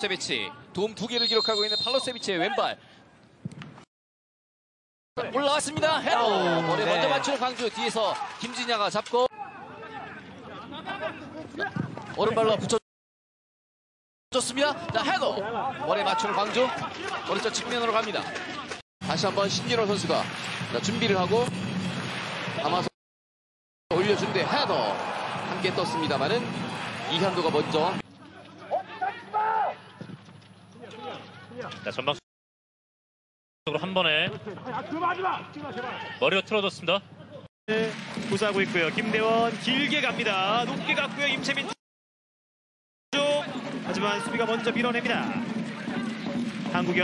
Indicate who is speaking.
Speaker 1: 세비치 도움 두 개를 기록하고 있는 팔로세비치의 왼발 올라왔습니다. 헤더 머리
Speaker 2: 네.
Speaker 1: 먼저 맞추는 광주 뒤에서 김진야가 잡고 오른발로 붙여 줬습니다. 자 헤더 머리 맞추는 광주 오른쪽 측면으로 갑니다. 다시 한번 신진호 선수가 자, 준비를 하고 담아서 올려준데 헤더 함께 떴습니다만은 이현도가 먼저
Speaker 3: 자, 전방 쪽으로 한 번에 머리가 틀어졌습니다.
Speaker 2: 구사하고 있고요. 김대원 길게 갑니다. 높게 갔고요. 임채민 쪽 하지만 수비가 먼저 밀어냅니다. 한국이